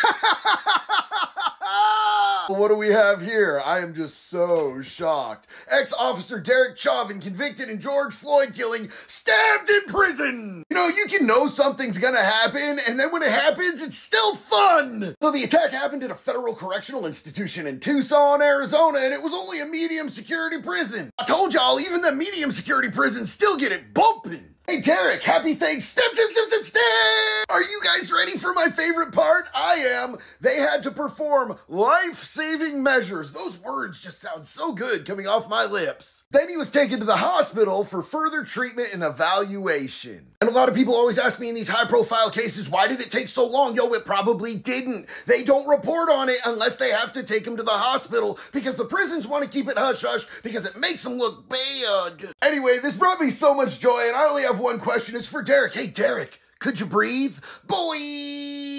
what do we have here? I am just so shocked. Ex-officer Derek Chauvin convicted in George Floyd killing, stabbed in prison. You know, you can know something's gonna happen, and then when it happens, it's still fun. So the attack happened at a federal correctional institution in Tucson, Arizona, and it was only a medium security prison. I told y'all, even the medium security prisons still get it bumping. Hey Derek, happy thanks. Step, step, step, step, step. My favorite part? I am. They had to perform life-saving measures. Those words just sound so good coming off my lips. Then he was taken to the hospital for further treatment and evaluation. And a lot of people always ask me in these high-profile cases, why did it take so long? Yo, it probably didn't. They don't report on it unless they have to take him to the hospital because the prisons want to keep it hush-hush because it makes them look bad. Anyway, this brought me so much joy and I only have one question. It's for Derek. Hey, Derek, could you breathe? Boy!